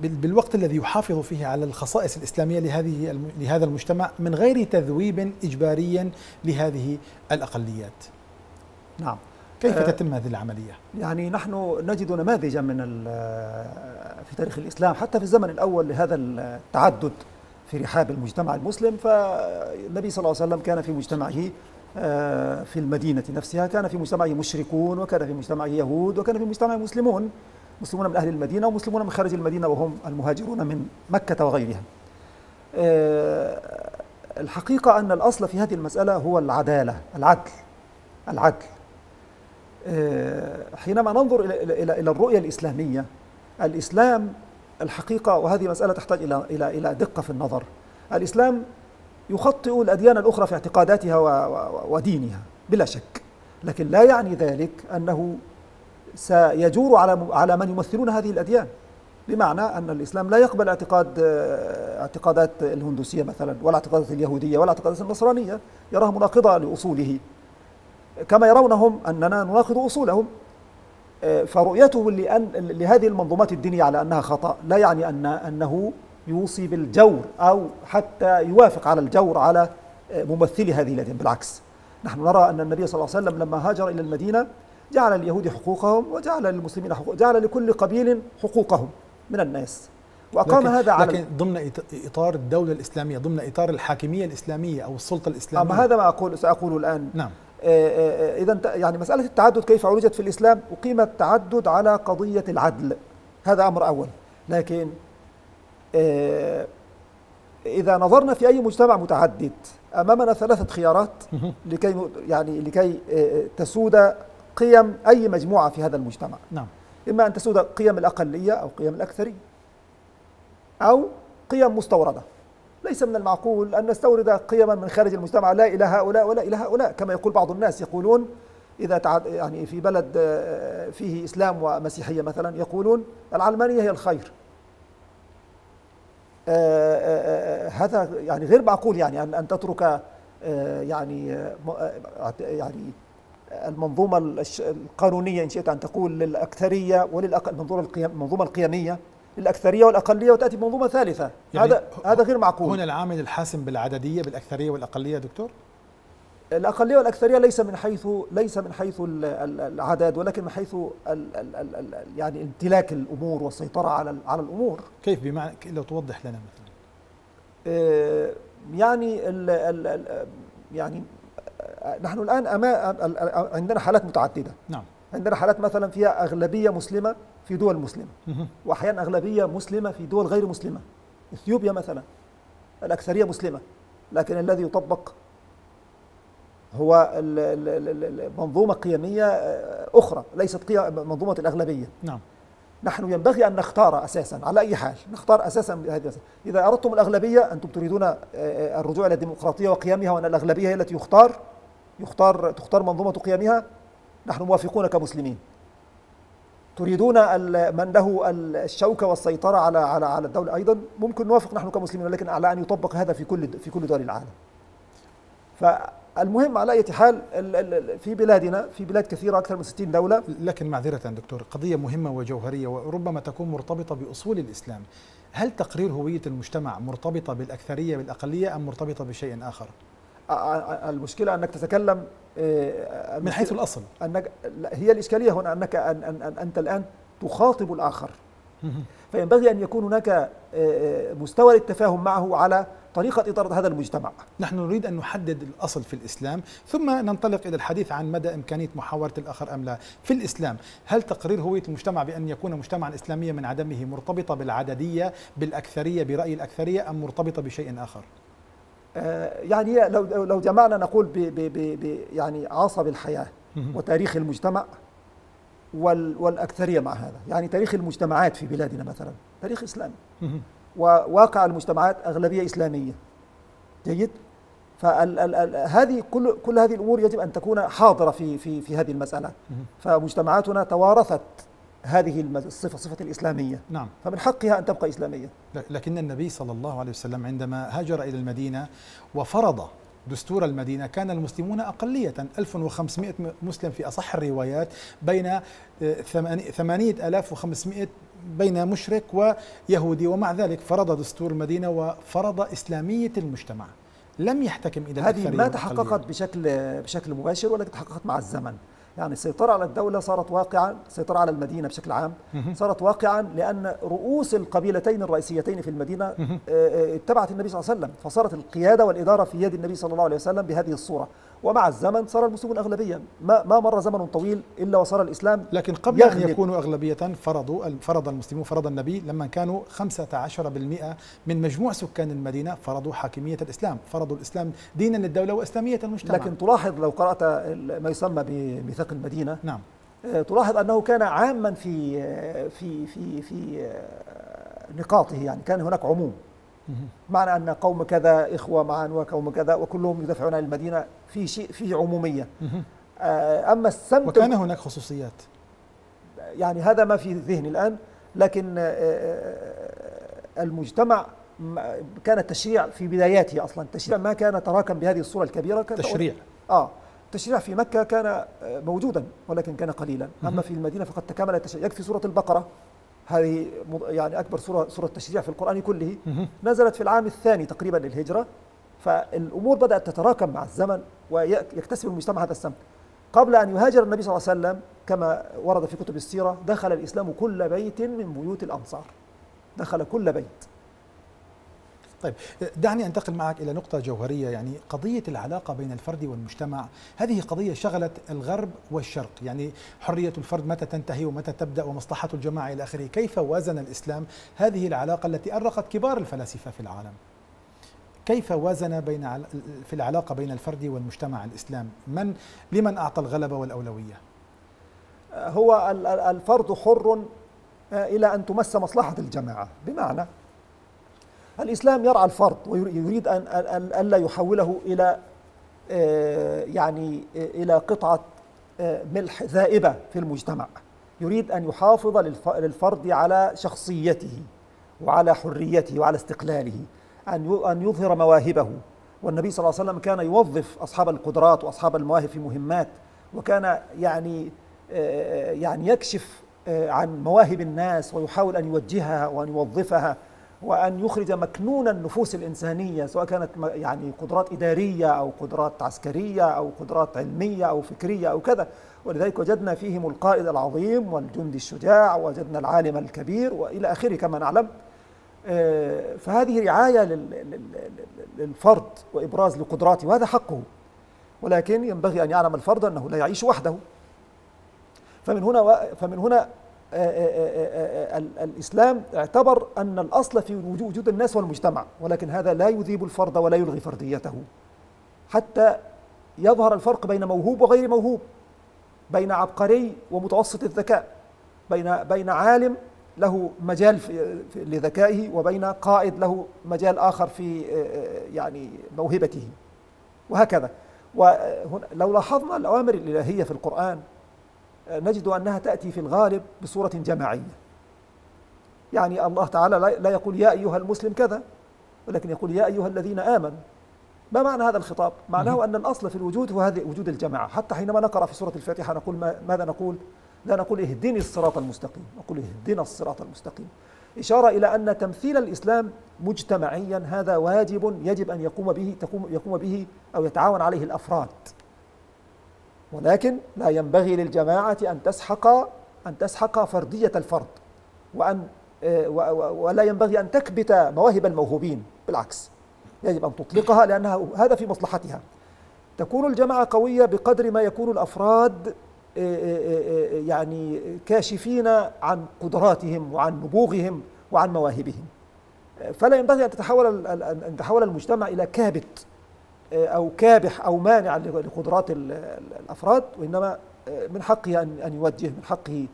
بالوقت الذي يحافظ فيه على الخصائص الإسلامية لهذه لهذا المجتمع من غير تذويب اجباري لهذه الأقليات. نعم. كيف آه، تتم هذه العملية؟ يعني نحن نجد نماذجا من في تاريخ الإسلام حتى في الزمن الأول لهذا التعدد في رحاب المجتمع المسلم فالنبي صلى الله عليه وسلم كان في مجتمعه آه، في المدينة نفسها كان في مجتمعه مشركون وكان في مجتمعه يهود وكان في مجتمعه مسلمون مسلمون من أهل المدينة ومسلمون من خارج المدينة وهم المهاجرون من مكة وغيرها آه، الحقيقة أن الأصل في هذه المسألة هو العدالة العدل العدل آه، حينما ننظر إلى إلى إلى الرؤية الإسلامية الإسلام الحقيقة وهذه مسألة تحتاج إلى إلى إلى دقة في النظر. الإسلام يخطئ الأديان الأخرى في اعتقاداتها ودينها بلا شك. لكن لا يعني ذلك أنه سيجور على على من يمثلون هذه الأديان. بمعنى أن الإسلام لا يقبل اعتقاد آه، اعتقادات الهندوسية مثلا ولا اعتقادات اليهودية ولا اعتقادات النصرانية يراها مناقضة لأصوله. كما يرونهم أننا نناقض أصولهم فرؤيته لأن لهذه المنظومات الدينية على أنها خطأ لا يعني أن أنه يوصي بالجور أو حتى يوافق على الجور على ممثلي هذه الأديان بالعكس. نحن نرى أن النبي صلى الله عليه وسلم لما هاجر إلى المدينة جعل لليهود حقوقهم وجعل للمسلمين حقوق جعل لكل قبيل حقوقهم من الناس. وأقام لكن هذا على لكن ضمن إطار الدولة الإسلامية ضمن إطار الحاكمية الإسلامية أو السلطة الإسلامية. أما هذا ما أقول سأقوله الآن نعم. إذا يعني مسألة التعدد كيف عولجت في الإسلام؟ أقيم التعدد على قضية العدل. هذا أمر أول. لكن إذا نظرنا في أي مجتمع متعدد أمامنا ثلاثة خيارات لكي يعني لكي تسود قيم أي مجموعة في هذا المجتمع. نعم. إما أن تسود قيم الأقلية أو قيم الأكثرية أو قيم مستوردة. ليس من المعقول أن نستورد قيما من خارج المجتمع لا إلى هؤلاء ولا إلى هؤلاء كما يقول بعض الناس يقولون إذا تعد يعني في بلد آه، فيه إسلام ومسيحية مثلا يقولون العلمانية هي الخير. آه، آه، هذا يعني غير معقول يعني أن تترك يعني يعني المنظومة القانونية إن شئت أن تقول للأكثرية وللمنظومة القيمية للأكثرية والأقلية وتأتي بمنظومة ثالثة. يعني هذا هذا غير معقول. هنا العامل الحاسم بالعددية بالأكثرية والأقلية دكتور؟ الأقلية والأكثرية ليس من حيث ليس من حيث العدد ولكن من حيث ال ال ال يعني امتلاك الأمور والسيطرة على على الأمور. كيف بمعنى لو توضح لنا مثلا. آه، يعني ال ال يعني نحن الآن أمام عندنا حالات متعددة. نعم. عندنا حالات مثلا فيها أغلبية مسلمة في دول مسلمة. وأحيانا أغلبية مسلمة في دول غير مسلمة. إثيوبيا مثلا الأكثرية مسلمة. لكن الذي يطبق هو منظومة قيمية آه، أخرى ليست قيم منظومة الأغلبية. نعم. نحن ينبغي أن نختار أساسا على أي حال نختار أساسا هذه إذا أردتم الأغلبية أنتم تريدون آه، آه، الرجوع إلى الديمقراطية وقيمها وأن الأغلبية هي التي يختار يختار تختار منظومة قيمها. نحن موافقون كمسلمين. تريدون من له الشوكة والسيطرة على على على الدولة. أيضا ممكن نوافق نحن كمسلمين ولكن على أن يطبق هذا في كل في كل دول العالم. فالمهم على أي حال في بلادنا في بلاد كثيرة أكثر من 60 دولة. لكن معذرة دكتور قضية مهمة وجوهرية وربما تكون مرتبطة بأصول الإسلام. هل تقرير هوية المجتمع مرتبطة بالأكثرية بالأقلية أم مرتبطة بشيء آخر؟ المشكلة أنك تتكلم من حيث الأصل. أنك هي الإشكالية هنا أنك أن أن أن أنت الآن تخاطب الآخر. فينبغي أن يكون هناك مستوى للتفاهم معه على طريقة إدارة هذا المجتمع. نحن نريد أن نحدد الأصل في الإسلام ثم ننطلق إلى الحديث عن مدى إمكانية محاورة الآخر أم لا. في الإسلام هل تقرير هوية المجتمع بأن يكون مجتمعا إسلاميا من عدمه مرتبطة بالعددية بالأكثرية برأي الأكثرية أم مرتبطة بشيء آخر؟ يعني لو لو جمعنا نقول ب ب ب يعني عصب الحياة وتاريخ المجتمع والأكثرية مع هذا. يعني تاريخ المجتمعات في بلادنا مثلا تاريخ إسلامي. وواقع المجتمعات أغلبية إسلامية. جيد؟ فهذه كل كل هذه الأمور يجب أن تكون حاضرة في في في هذه المسألة. فمجتمعاتنا توارثت هذه الصفة صفة الإسلامية. نعم. فمن حقها أن تبقى إسلامية. لكن النبي صلى الله عليه وسلم عندما هاجر إلى المدينة وفرض دستور المدينة كان المسلمون أقلية 1500 مسلم في أصح الروايات بين 8500 بين مشرك ويهودي ومع ذلك فرض دستور المدينة وفرض إسلامية المجتمع. لم يحتكم إلى هذه ما تحققت بشكل بشكل مباشر ولكن تحققت مع الزمن. يعني السيطرة على الدولة صارت واقعا السيطرة على المدينة بشكل عام صارت واقعا لأن رؤوس القبيلتين الرئيسيتين في المدينة اتبعت النبي صلى الله عليه وسلم فصارت القيادة والإدارة في يد النبي صلى الله عليه وسلم بهذه الصورة. ومع الزمن صار المسلمون أغلبية. ما, ما مر زمن طويل إلا وصار الإسلام لكن قبل يغلب. أن يكونوا أغلبية فرضوا فرض المسلمون فرض النبي لما كانوا 15% من مجموع سكان المدينة فرضوا حاكمية الإسلام فرضوا الإسلام دينا للدولة وإسلامية المجتمع. لكن تلاحظ لو قرأت ما يسمى بميثاق المدينة نعم. تلاحظ أنه كان عاما في في في في نقاطه يعني كان هناك عموم. معنى أن قوم كذا إخوة معا وقوم كذا وكلهم يدافعون عن المدينة في شيء في عمومية. أما السمت وكان هناك خصوصيات. يعني هذا ما في ذهني الآن لكن المجتمع كان التشريع في بداياته أصلا. التشريع ما كان تراكم بهذه الصورة الكبيرة. كان تشريع. آه التشريع في مكة كان موجودا ولكن كان قليلا. أما في المدينة فقد تكامل التشريع. يكفي سورة البقرة. هذه يعني أكبر سورة سورة تشريع في القرآن كله. نزلت في العام الثاني تقريبا للهجرة. فالأمور بدأت تتراكم مع الزمن ويكتسب المجتمع هذا السمت. قبل أن يهاجر النبي صلى الله عليه وسلم كما ورد في كتب السيرة دخل الإسلام كل بيت من بيوت الأنصار. دخل كل بيت. طيب دعني أنتقل معك إلى نقطة جوهرية يعني قضية العلاقة بين الفرد والمجتمع. هذه قضية شغلت الغرب والشرق يعني حرية الفرد متى تنتهي ومتى تبدأ ومصلحة الجماعة إلى آخره. كيف وازن الإسلام هذه العلاقة التي أرقت كبار الفلاسفة في العالم؟ كيف وازن بين في العلاقة بين الفرد والمجتمع الإسلام؟ من لمن أعطى الغلبة والأولوية؟ هو الفرد حر إلى أن تمس مصلحة الجماعة. بمعنى الإسلام يرعى الفرد ويريد أن ألا يحوله إلى يعني إلى قطعة ملح ذائبة في المجتمع. يريد أن يحافظ للفرد على شخصيته وعلى حريته وعلى استقلاله. أن أن يظهر مواهبه. والنبي صلى الله عليه وسلم كان يوظف أصحاب القدرات وأصحاب المواهب في مهمات وكان يعني يعني يكشف عن مواهب الناس ويحاول أن يوجهها وأن يوظفها. وأن يخرج مكنون النفوس الإنسانية سواء كانت يعني قدرات إدارية أو قدرات عسكرية أو قدرات علمية أو فكرية أو كذا. ولذلك وجدنا فيهم القائد العظيم والجندي الشجاع وجدنا العالم الكبير وإلى آخره كما نعلم. فهذه رعاية للفرد وإبراز لقدراته وهذا حقه. ولكن ينبغي أن يعلم الفرد أنه لا يعيش وحده. فمن هنا فمن هنا الإسلام اعتبر أن الأصل في وجود الناس والمجتمع ولكن هذا لا يذيب الفرد ولا يلغي فرديته. حتى يظهر الفرق بين موهوب وغير موهوب بين عبقري ومتوسط الذكاء بين بين عالم له مجال في لذكائه وبين قائد له مجال آخر في يعني موهبته. وهكذا. ولو لاحظنا الأوامر الإلهية في القرآن نجد أنها تأتي في الغالب بصورة جماعية. يعني الله تعالى لا يقول يا أيها المسلم كذا ولكن يقول يا أيها الذين آمنوا. ما معنى هذا الخطاب؟ معناه أن الأصل في الوجود هو هذه وجود الجماعة. حتى حينما نقرأ في سورة الفاتحة نقول ماذا نقول؟ لا نقول اهدني الصراط المستقيم. نقول اهدنا الصراط المستقيم. إشارة إلى أن تمثيل الإسلام مجتمعيا هذا واجب يجب أن يقوم به تقوم يقوم به أو يتعاون عليه الأفراد. ولكن لا ينبغي للجماعة أن تسحق أن تسحق فردية الفرد وأن آه، ولا ينبغي أن تكبت مواهب الموهوبين بالعكس. يجب أن تطلقها لأنها هذا في مصلحتها. تكون الجماعة قوية بقدر ما يكون الأفراد آه، آه، يعني كاشفين عن قدراتهم وعن نبوغهم وعن مواهبهم. فلا ينبغي أن تتحول أن المجتمع إلى كابت. أو كابح أو مانع لقدرات الأفراد وإنما من حقه أن يوجه من حقه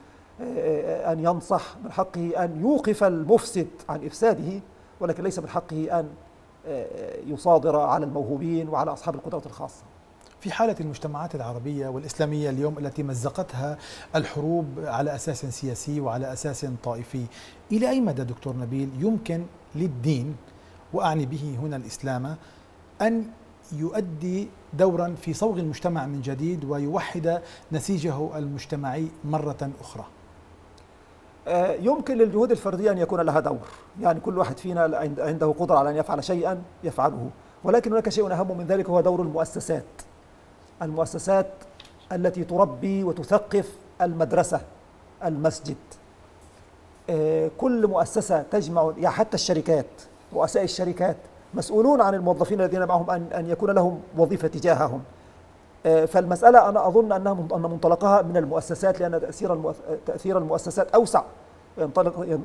أن ينصح من حقه أن يوقف المفسد عن إفساده ولكن ليس من حقه أن يصادر على الموهوبين وعلى أصحاب القدرات الخاصة. في حالة المجتمعات العربية والإسلامية اليوم التي مزقتها الحروب على أساس سياسي وعلى أساس طائفي إلى أي مدى دكتور نبيل يمكن للدين وأعني به هنا الإسلام أن يؤدي دورا في صوغ المجتمع من جديد ويوحد نسيجه المجتمعي مرة أخرى. آه، يمكن للجهود الفردية أن يكون لها دور. يعني كل واحد فينا عنده قدرة على أن يفعل شيئا يفعله. ولكن هناك شيء أهم من ذلك هو دور المؤسسات. المؤسسات التي تربي وتثقف المدرسة المسجد. آه، كل مؤسسة تجمع يا حتى الشركات رؤساء الشركات مسؤولون عن الموظفين الذين معهم أن أن يكون لهم وظيفة تجاههم. آه، فالمسألة أنا أظن أنها أن منطلقها من المؤسسات لأن تأثير تأثير المؤسسات أوسع. ينطلق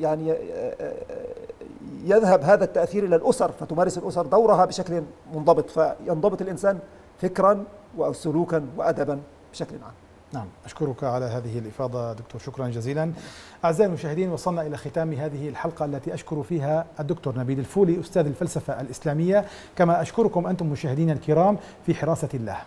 يعني آه، آه، يذهب هذا التأثير إلى الأسر فتمارس الأسر دورها بشكل منضبط فينضبط الإنسان فكرا وسلوكا وأدبا بشكل عام. نعم أشكرك على هذه الإفاضة دكتور شكرا جزيلا. أعزائي المشاهدين وصلنا إلى ختام هذه الحلقة التي أشكر فيها الدكتور نبيل الفولي أستاذ الفلسفة الإسلامية. كما أشكركم أنتم مشاهدينا الكرام في حراسة الله.